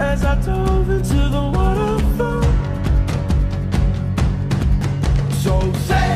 as I dove into the waterfall. So say.